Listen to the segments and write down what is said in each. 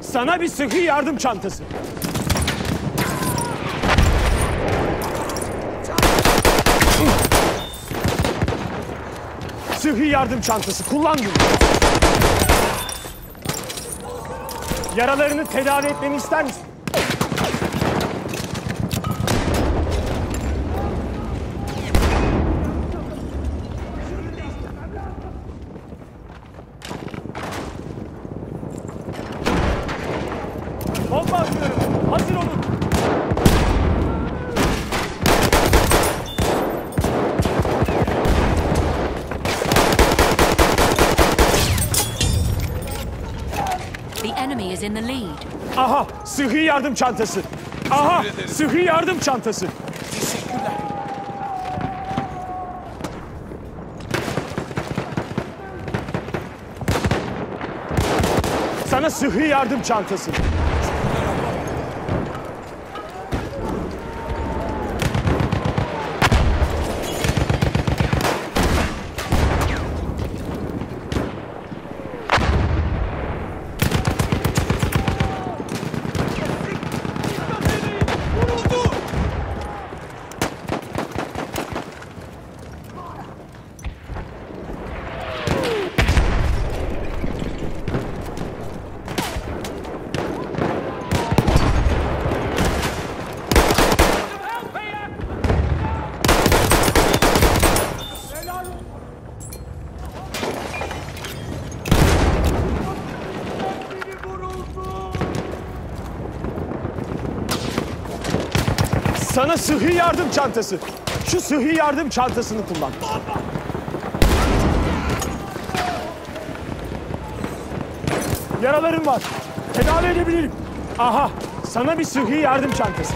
Sana bir sıhhi yardım çantası. Sıhhi yardım çantası. Kullan bunu. Yaralarını tedavi etmemi ister misin? Sıhhi yardım çantası. Aha, sıhhi yardım çantası. Teşekkürler. Sana sıhhi yardım çantası. Sana sıhhi yardım çantası. Şu sıhhi yardım çantasını kullan. Yaralarım var. Tedavi edebilirim. Aha, sana bir sıhhi yardım çantası.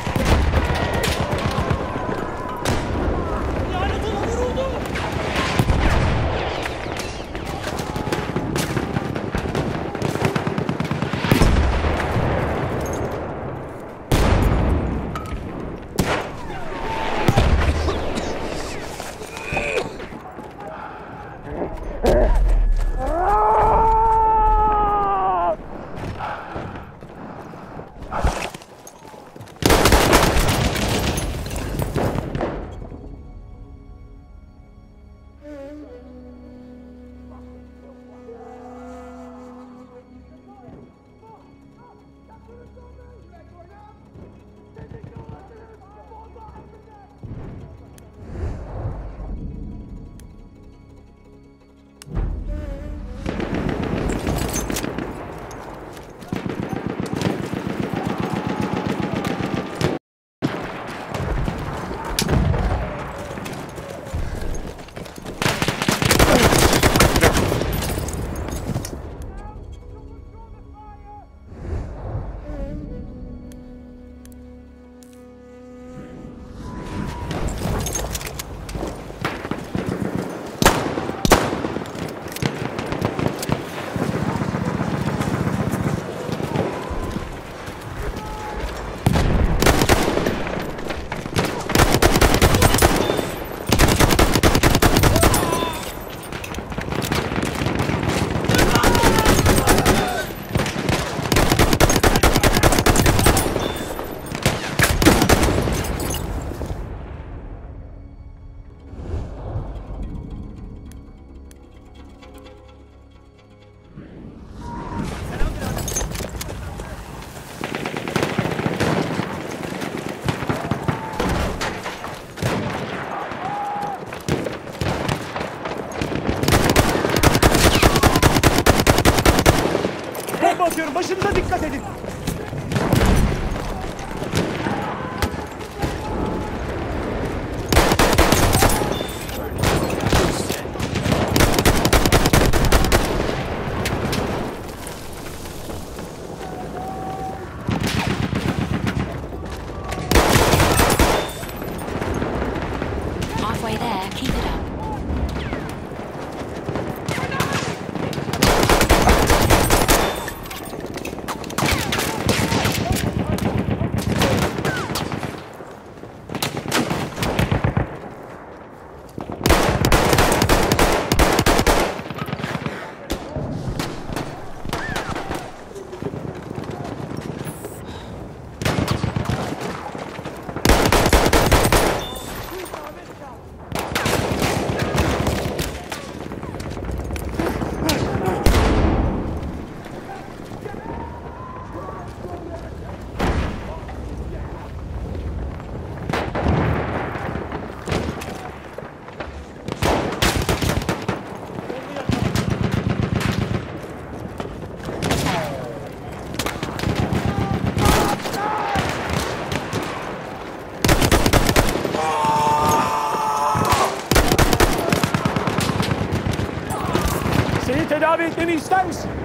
and he stays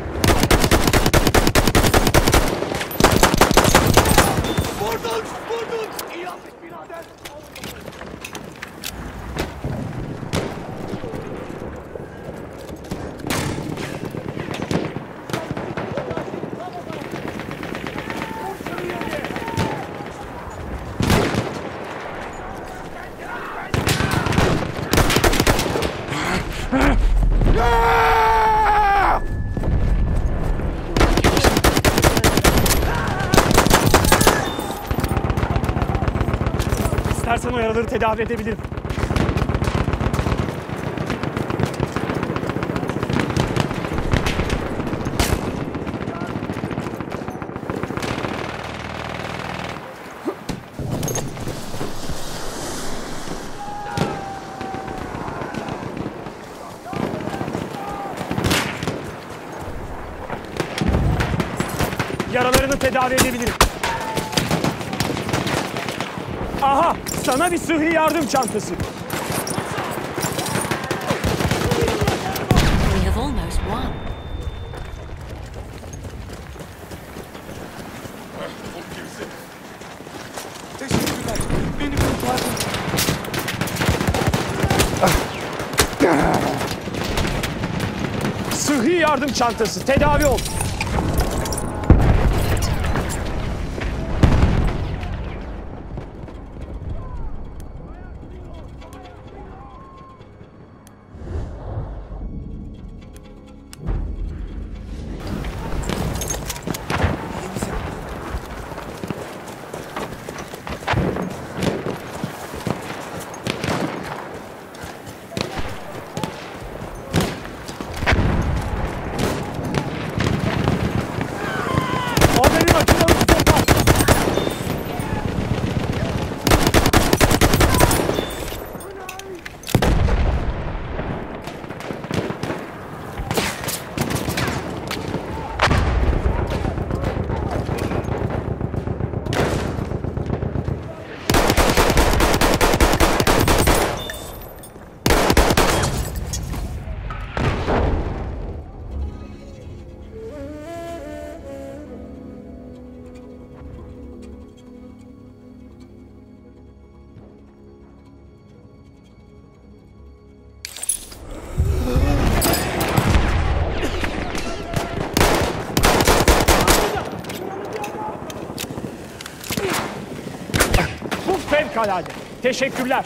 İstersen o yaraları tedavi edebilirim. Yaralarını tedavi edebilirim. Sana bir sıhhi yardım çantası. Sıhhi yardım çantası. Tedavi ol. Fevkalade. Teşekkürler.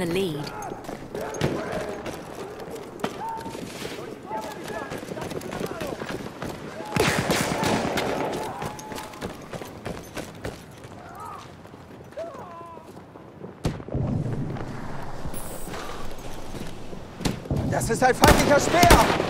In the lead. Das ist ein feindlicher Speer!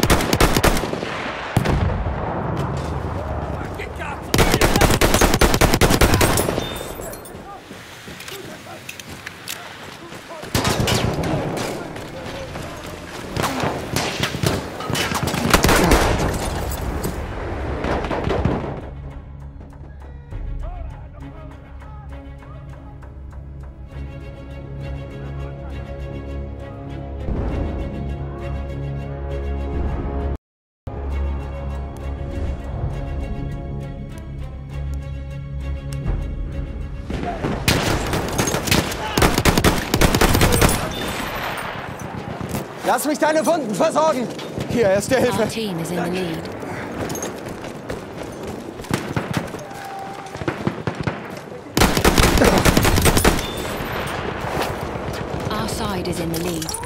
Lass mich deine Wunden versorgen! Hier, erste Our Hilfe. team is in the lead. Our side is in the lead.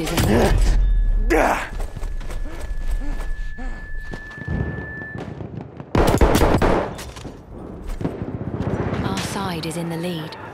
is in the lead. Our side is in the lead.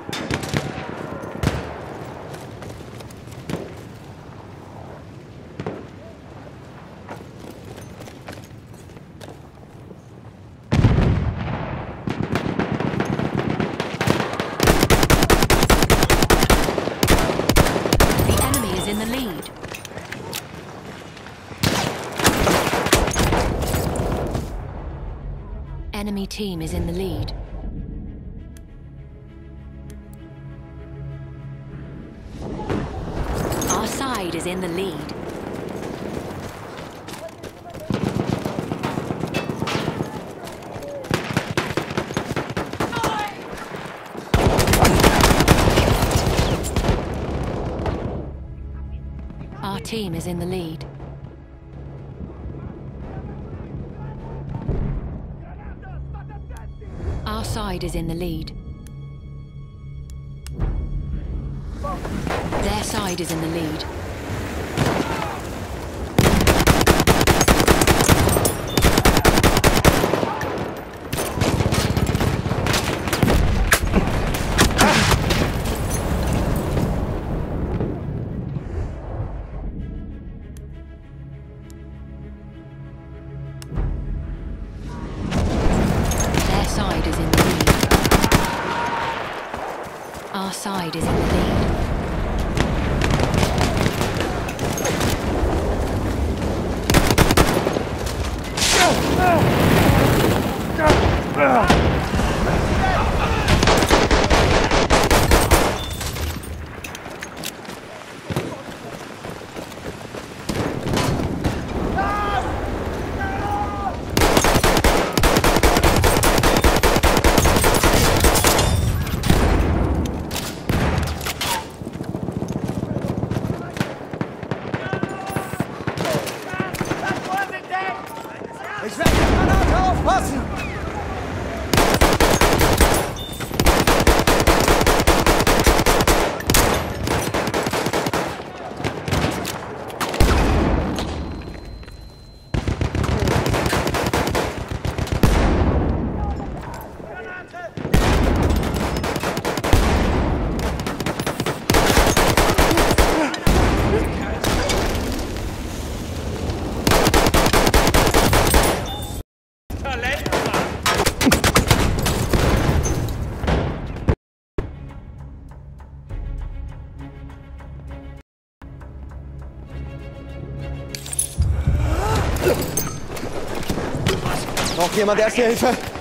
Team is in the lead. Our side is in the lead. Their side is in the lead. はいる Braucht jemand Erste Hilfe?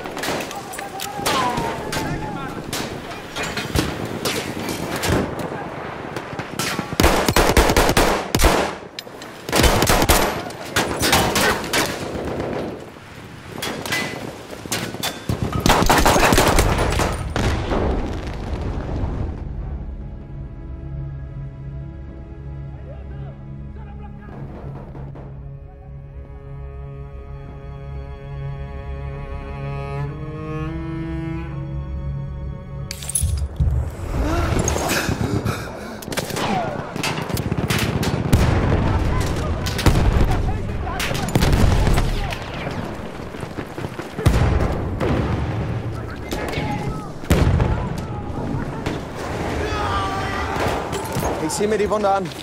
Sehe mir die Wunde an.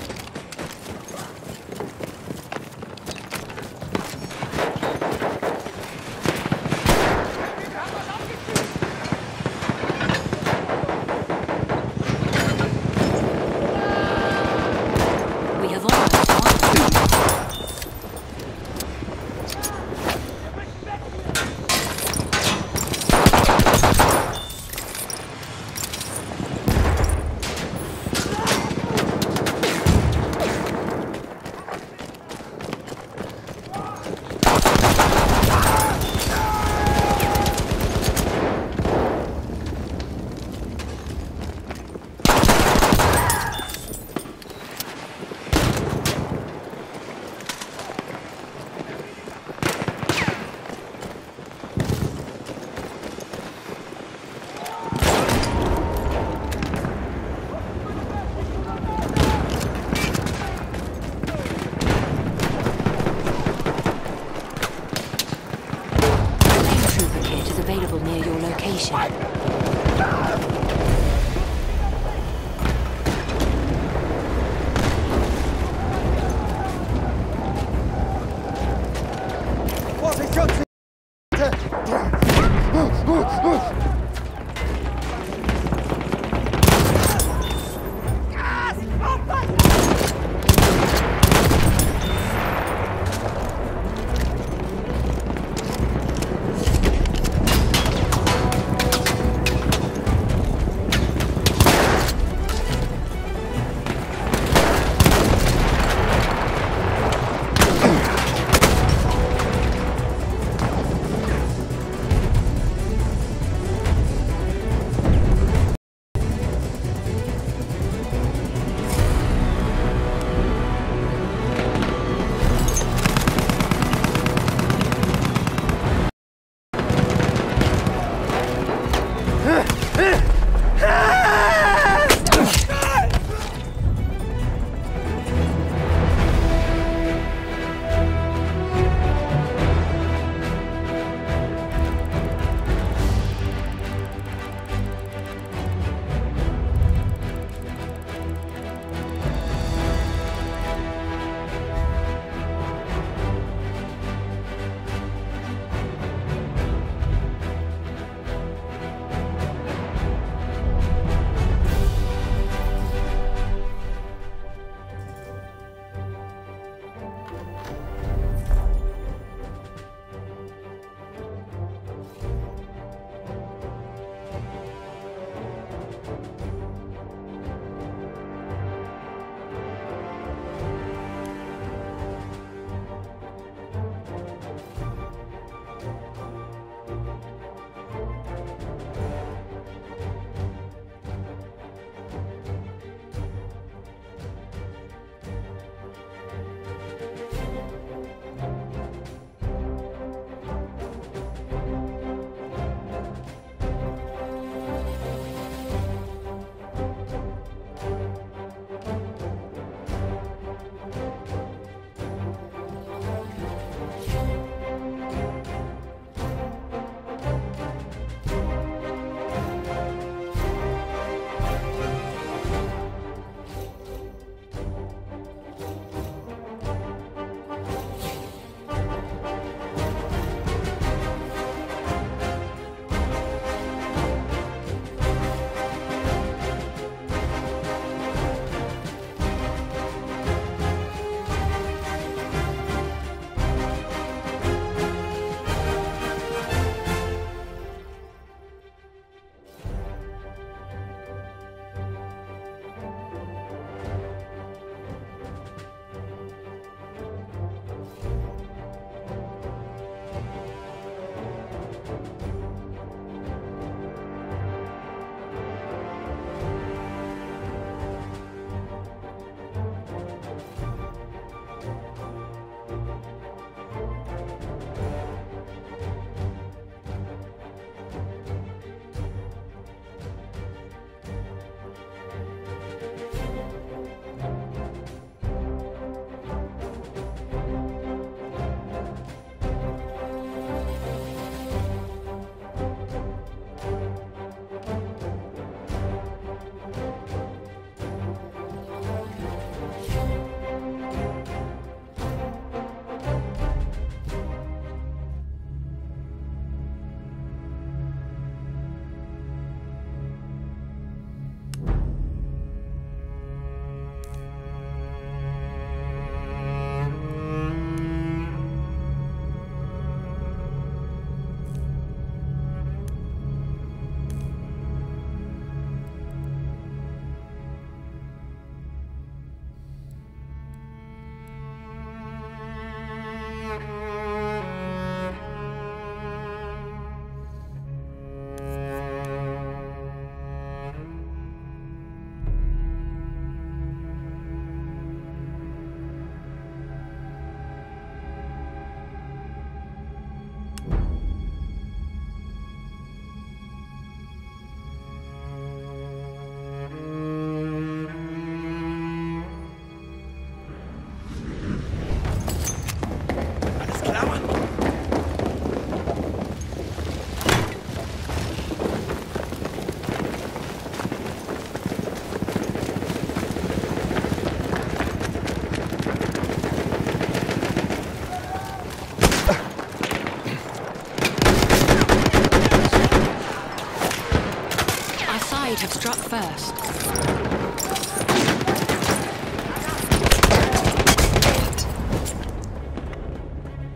First.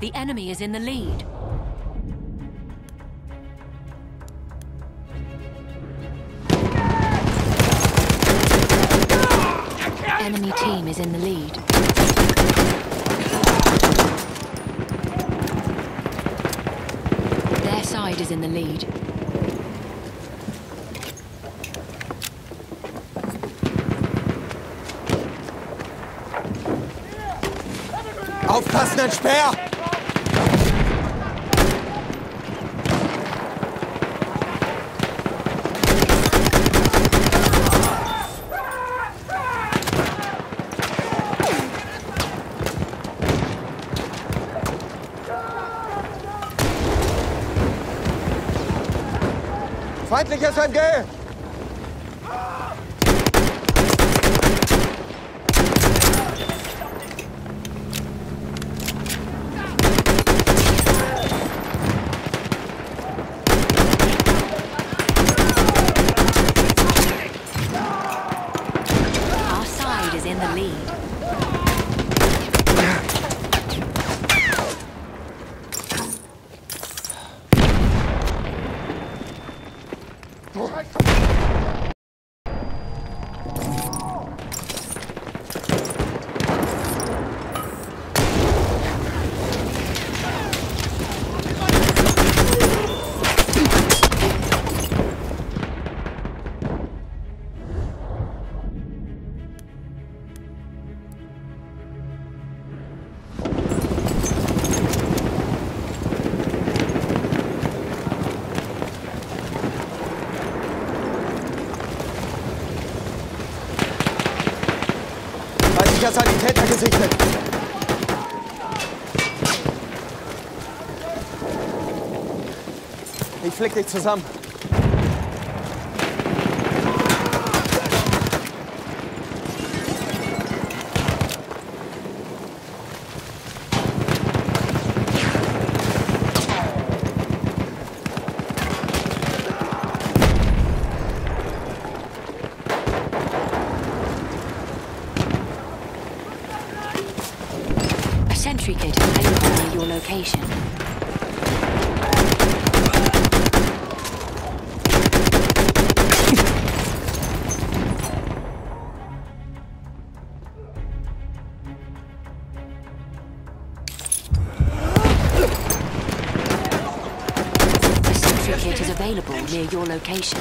The enemy is in the lead. Enemy team is in the lead. Their side is in the lead. Aufpassen, ein Speer! Feindliches MG! Ich flick dich zusammen. Near your location.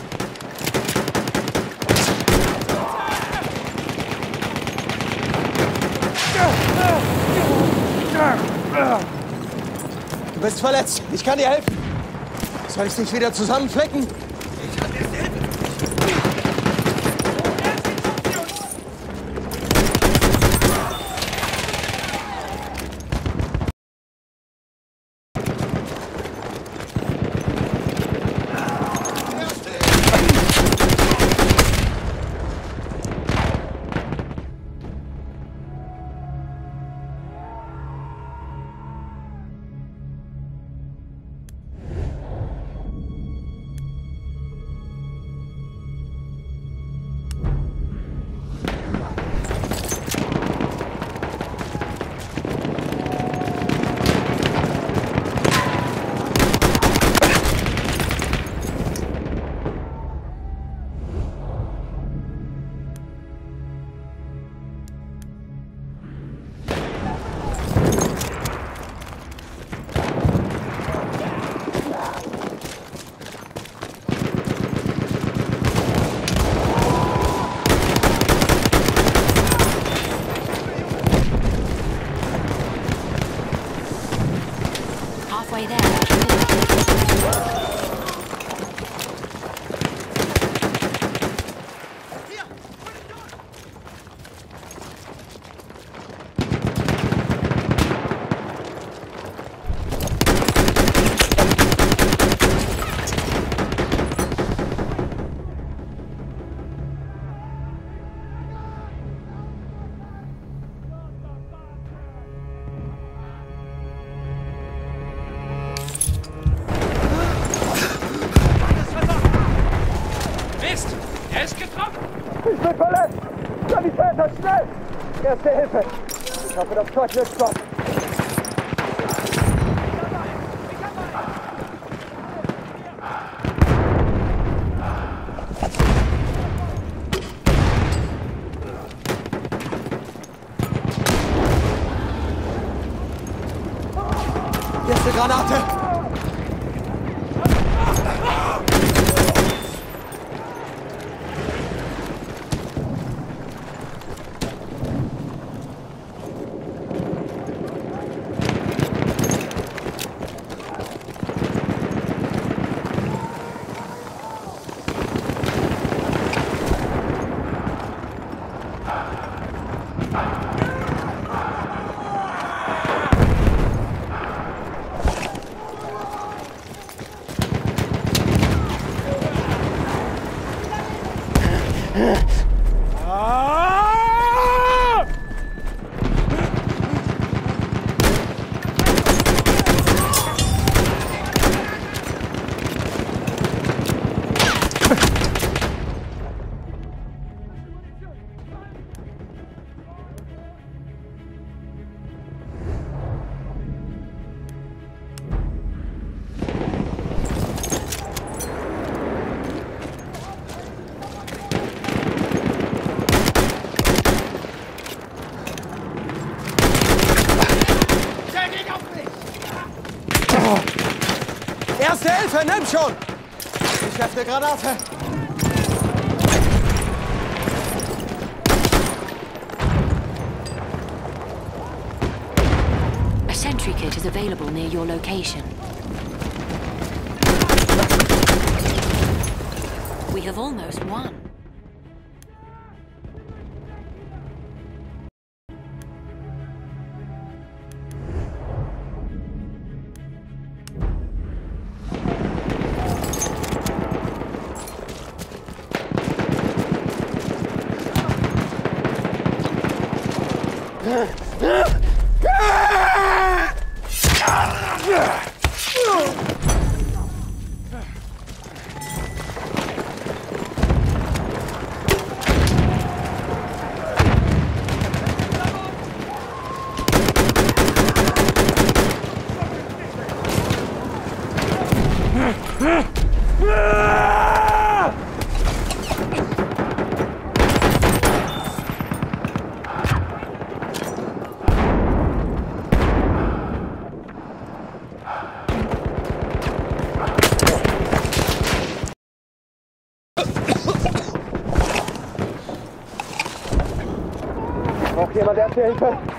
Du bist verletzt. Ich kann dir helfen. Soll ich dich wieder zusammenflecken? Erste Hilfe! Ich hoffe, das Zeug was. Erste Granate! Hilfe, schon! Ich werfe eine Granate. A sentry kit is available near your location. We have almost won. Braucht jemand Erste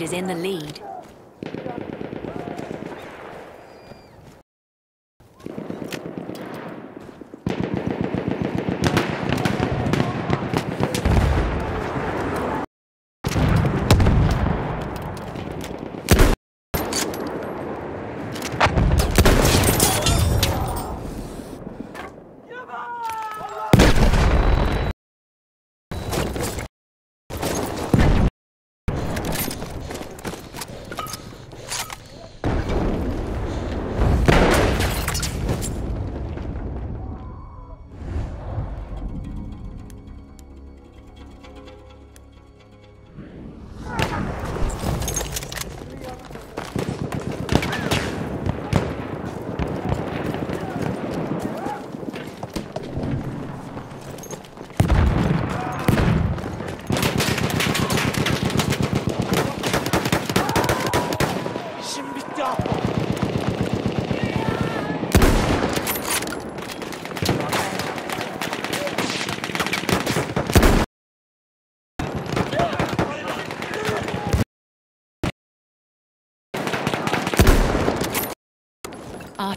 Is in the lead.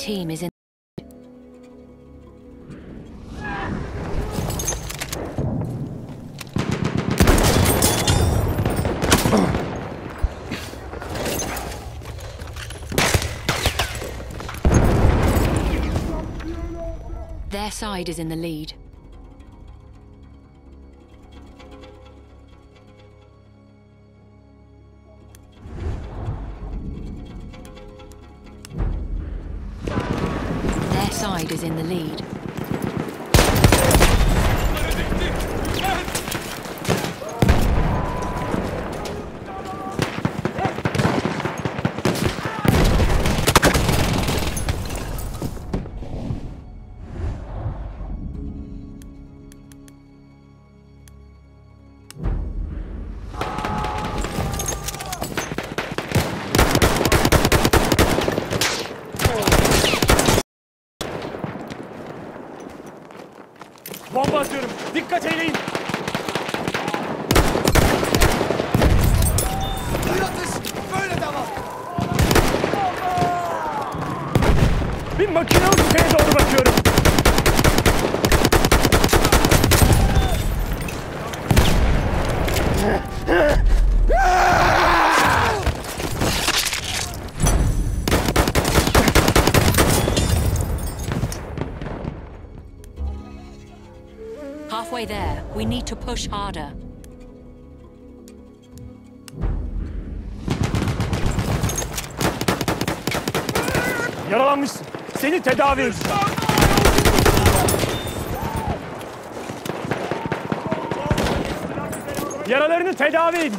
Team is in. Their side is in the lead. Halfway there, we need to push harder. Yaralanmışsın. Seni tedavi edeceğim. Yaralarını tedavi edin.